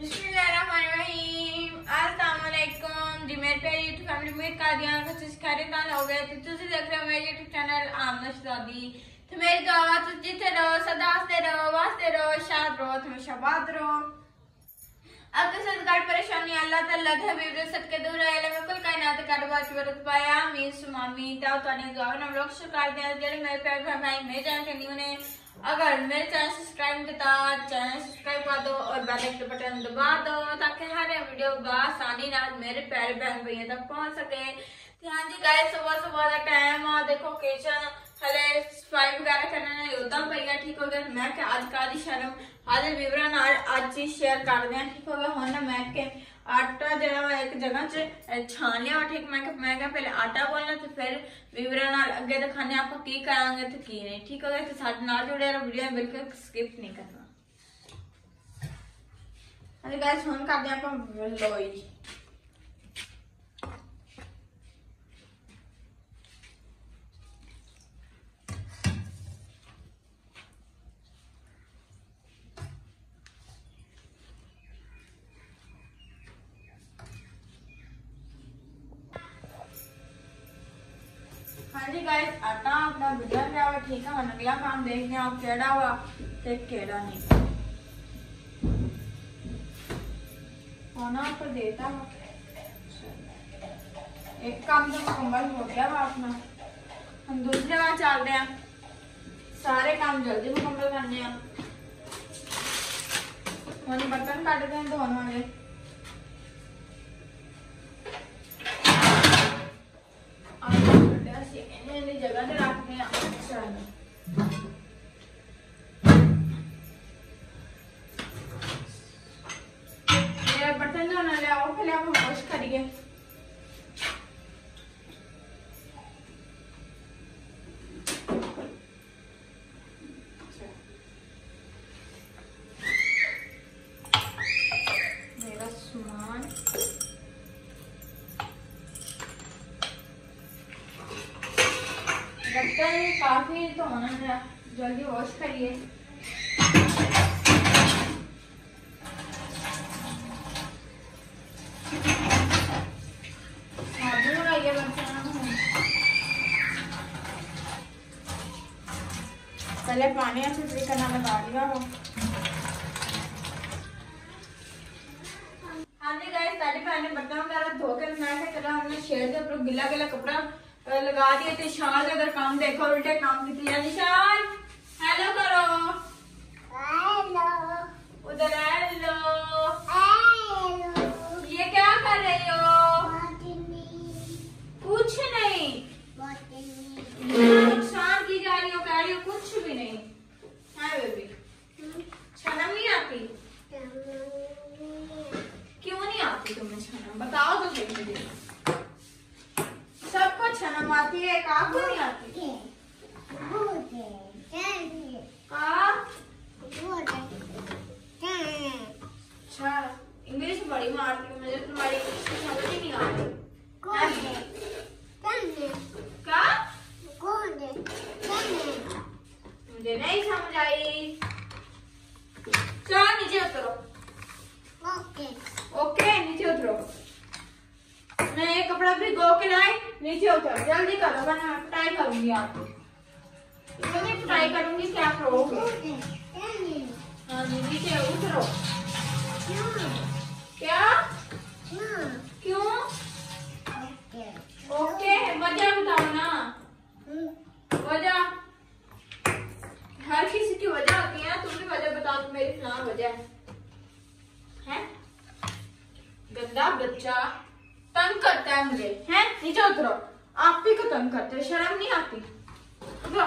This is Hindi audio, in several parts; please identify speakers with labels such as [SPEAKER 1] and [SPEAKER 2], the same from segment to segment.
[SPEAKER 1] जी मेरे प्यारे यूट्यूब फैमिली उम्मीद कर दिया कुछ खैरियत नाल हो गए तो तुम देख रहे हो मेरे यूट्यूब चैनल आमना शदाबी तो मेरी दुआ तुम जिते रहो, सदा हँसते रहो, वास्ते रहो, शाद रहो तुम शबाद रहो। अब तो सदकार परेशानी, अल्लाह ताला के हबीब रसद के दूर है अल्लाह कुल कायनात का रब आज बरत पाया आमीन, सुमामी ताओ ताने दुआ हम लोग शुक्र करते हैं जेड़े मेरे प्यारे भाई मेरे जान के न्यू ने अगर मेरे चैनल सब्सक्राइब किया चैनल सब्सक्राइब कर दो और बेल आइकन बटन दबा दो ताकि हर वीडियो आसानी नाल मेरे प्यारे बहन भैया तक पहुँच सके। ते हाँ जी गाइस सुबह सुबह का टाइम आ। देखो किचन हले सफ़ाई वगैरह करने ने उदा पईया ठीक हो गया मैं कि आज का दी शर्म आज विवरण आज ही शेयर कर दिया ठीक हो गया हुन मैं के आटा जरा एक जगह छान लिया ठीक मैं मैं पहले आटा बोलना तो फिर विवर अगे दिखाने आप करा तो की नहीं ठीक है तो सा जुड़े वीडियो बिल्कुल स्किप नहीं करना। अरे गाइस हम कर दें जी गाइस आटा अपना गुजर गया हुआ ठीक है हम अगला काम देखते हैं आप केड़ा हुआ ते केड़ा नहीं. होना पर देता? हुआ एक काम तो मुकम्मल हो गया वा अपना हम दूसरे बार चलते हैं सारे काम जल्दी मुकम्मल करने हैं हम बर्तन काटते हैं धोने वाले सामान। बर्तन काफ़ी धोना है। जल्दी वॉश करिए। पहले पानी अच्छे से ना लगा दिया हो हाँ जी गाइस पहले बर्तन वगैरह मैं हमने शेर के ऊपर गिला गिला कपड़ा लगा दिया थे शाल अगर काम देखो, उल्टे काम की थी हेलो सबको शर्म आती है का को नहीं आती? अच्छा इंग्लिश बड़ी मारती हूँ मुझे तुम्हारी इंग्लिश समझ ही नहीं आ रही क्या मुझे नहीं समझ आई चलो नीचे उतरो ओके नीचे उतरो मैं ये कपड़ा भी गो के लाई नीचे उतरो जल्दी करो मैं पिटाई करूँगी आपको इतनी मैं करूँगी, क्या करोगे हाँ जी, नीचे उतरो। क्या? क्यों? ओके, वजह बताओ ना। वजह? हर किसी की वजह होती है, तुम भी वजह बताओ तो मेरी फ़िलहाल वजह। है? गंदा बच्चा। करता है? मुझे हैं नीचे उतरो। आप ही को तंग करते हो, शर्म नहीं आती। चलो।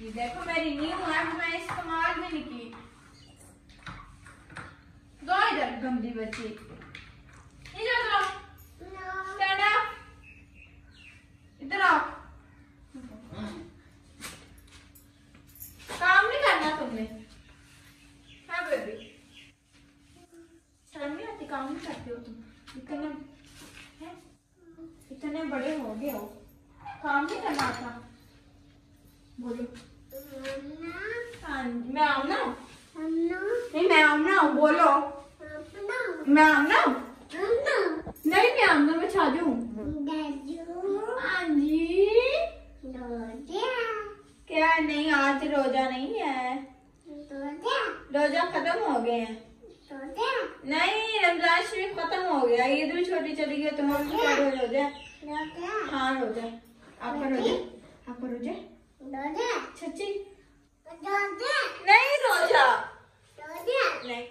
[SPEAKER 1] ये देखो मेरी न्यू है मैं इस्तेमाल भी नहीं की दो इधर, गंदी बच्ची। नीचे उतरो। इधर आओ। काम नहीं करना तुमने। हाँ बेबी शर्म नहीं आती, काम नहीं करते हो तुम। इतने हैं? इतने बड़े हो गए हो। काम नहीं करना आता? बोलो। हाँ मैं आऊँ ना? नहीं, मैं आम बनाऊँ बोलो। मैं आम बनाऊँ नहीं, मैं आम ना बचा दूँ हाँ क्या नहीं, आज रोजा नहीं है। रोजा खत्म हो गए हैं। नहीं रमज़ान शरीफ खत्म हो गया। ईद भी छोटी चली गई तो बड़े हो जाए हाँ रोजा आपका रोजा आपका रोजा सच्ची? नहीं रोजा नहीं।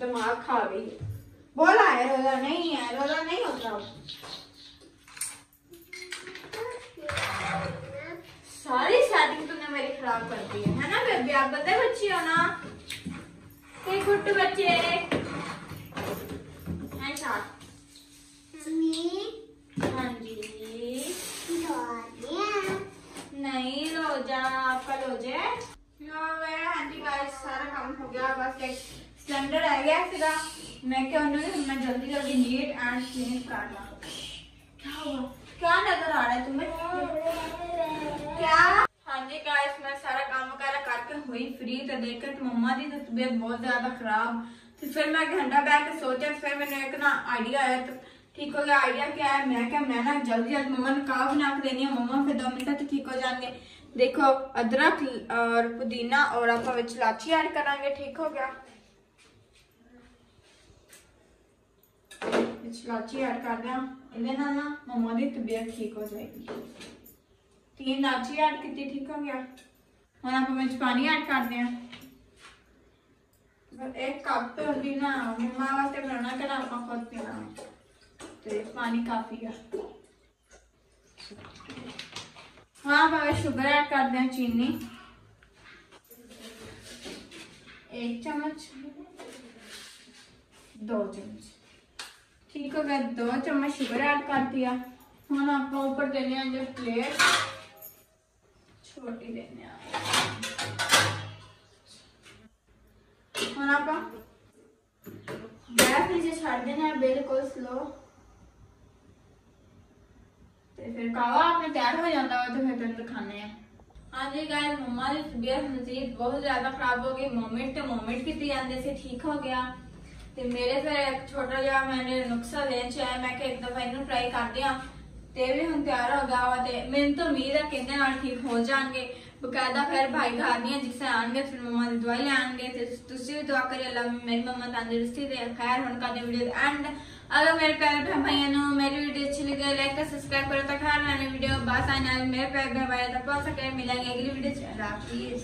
[SPEAKER 1] दिमाग खा गई। बोला है, रोजा नहीं है, रोजा नहीं होता। सारी सेटिंग तूने मेरी खराब कर दी है है ना बेबी? आप बड़े बच्ची हो ना? गुट्टू बच्चे हैं। जी। नहीं, रोजा, आपका रोजा है? सारा काम हो गया, बस एक सिलेंडर रह गया मैं क्या मैं जल्दी जल्दी नीट एंड क्लीन कर ला क्या हुआ? क्या नज़र आ रहा है तुम्हें? क्या? हाँ जी गाइस मैं सारा काम वगैरह करके हुई फ्री तो देखकर कि मम्मा की तबीयत बहुत ज़्यादा खराब। तो फिर मैं घंटा बैठ के सोचा, फिर मैंने एक ना आइडिया आया तो ठीक हो गया। आइडिया क्या है? मैं क्या मैं ना जल्दी जल्दी मम्मा ने कहा बना के देनी है। मम्मा फिर दो मिनट तो ठीक हो जाएँगे। देखो, अदरक और पुदीना और आप इलाची ऐड करांगे। ठीक हो गया। ਵਿੱਚ ਇਲਾਚੀ ਐਡ ਕਰਦੇ ਹਾਂ ਇਹਦੇ ਨਾਲ ਨਾ ਮਮਾ ਦੀ ਤਬੀਅਤ ਠੀਕ ਹੋ ਜਾਏਗੀ तीन इलाची ऐड की ठीक हो गया ਹੁਣ ਆਪਾਂ ਵਿੱਚ ਪਾਣੀ ਐਡ ਕਰਦੇ ਹਾਂ ਬਸ ਇੱਕ ਕੱਪ ਦੀ ਨਾ ਮਮਾ ਵਾਸਤੇ ਬਣਾਉਣਾ ਕਿ ਨਾ ਆਪਾਂ ਖੁਦ ਪੀਣਾ ਤੇ ਪਾਣੀ ਕਾਫੀ ਆ हाँ भाई शुगर ऐड करते हैं चीनी एक चम्मच दो चम्मच ठीक हो गया दो चम्मच शुगर ऐड कर दिया हम आप ऊपर देने हैं जो प्लेट छोटी देने हम आप गैस नीचे छाड़ देना है बिल्कुल स्लो ਤੇ ਫਿਰ ਕਾਵਾ ਆਪਣੇ ਤਿਆਰ ਹੋ ਜਾਂਦਾ ਵਾ ਤੇ ਫਿਰ ਤੈਨੂੰ ਦਿਖਾਣੇ ਆ ਹਾਂਜੀ ਗਾਇਸ ਮੰਮਾ ਦੀ ਤਬੀਅਤ ਨਜ਼ੀਰ ਬਹੁਤ ਜ਼ਿਆਦਾ ਖਰਾਬ ਹੋ ਗਈ ਮੋਮੈਂਟ ਤੇ ਮੋਮੈਂਟ ਕੀਤੀ ਜਾਂਦੇ ਸੀ ਠੀਕ ਹੋ ਗਿਆ ਤੇ ਮੇਰੇ ਫਿਰ ਇੱਕ ਛੋਟਾ ਜਿਹਾ ਮੈਨੇ ਨੁਕਸਾ ਲੈਣ ਚ ਆਇਆ, ਮੈਂ ਕਿ ਇੱਕ ਦਫਾ ਇਹਨੂੰ ਟਰਾਈ ਕਰਦੇ ਆ। ਤੇ ਵੀ ਹੁਣ ਤਿਆਰ ਹੋ ਗਿਆ ਵਾ ਤੇ ਮੈਨੂੰ ਤਾਂ ਉਮੀਦ ਆ ਕਿੰਨੇ ਨਾਲ ਠੀਕ ਹੋ ਜਾਣਗੇ। ਬਕਾਇਦਾ ਫਿਰ ਭਾਈ ਘਰ ਦੀਆਂ ਜਿਸੇ ਆਣਗੇ, ਫਿਰ ਮਮਾ ਦੀ ਦਵਾਈ ਲੈਣਗੇ ਤੇ ਤੁਸੀਂ ਵੀ ਦੁਆ ਕਰਿਓ, ਅੱਲਾ ਮੇਰੀ ਮਮਾ ਤੰਦਰੁਸਤੀ ਦੇ ਖੈਰ ਹੁਣ ਕਰਦੇ ਵੀਡੀਓ ਦੇ ਐਂਡ ਅਗਰ ਮੇਰੇ ਪਿਆਰੇ ਭਾਈਆਂ ਨੂੰ ਮੇਰੀ ਵੀਡੀਓ ਅੱਛੀ ਲੱਗੇ ਲਾਈਕ ਤੇ ਸਬਸਕ੍ਰਾਈਬ ਕਰੋ ਤਾਂ ਖੈਰ, ਮੈਂ ਵੀਡੀਓ ਬਾਸ ਆਣ ਨਾਲ, ਮੇਰੇ ਪਿਆਰੇ ਭਾਈ ਦਾ ਪਾ ਸਕੇ ਮਿਲਾਂਗੇ ਅਗਲੀ ਵੀਡੀਓ ਚ। ਰਾਤੀ